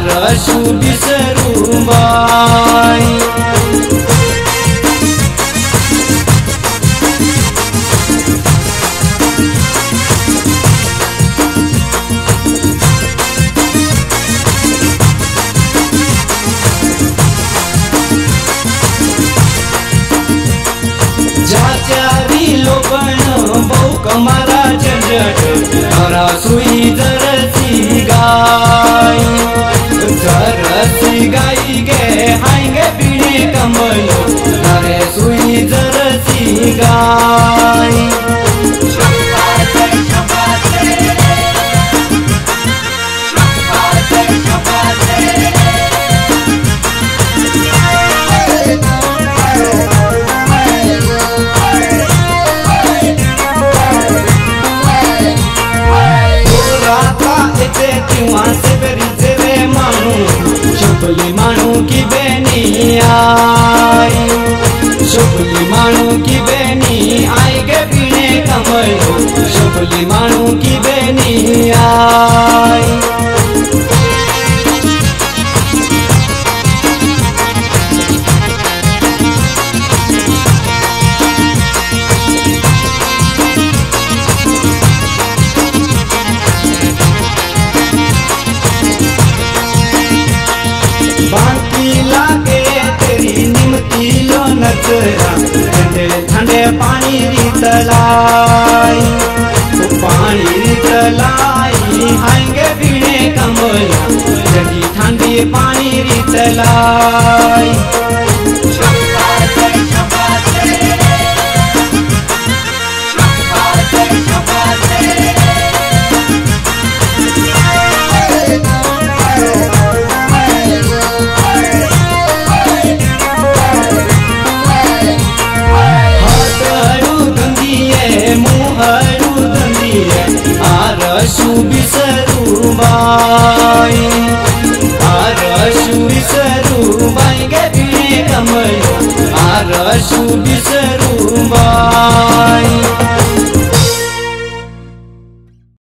rasul diseru mai Jajari lo bana bau kamara janjat Come. ठंडे पानी री तलाई। तो पानी री तलाई, आएँगे पीने कमला। ठंडी पानी री तलाई। Aşkı bize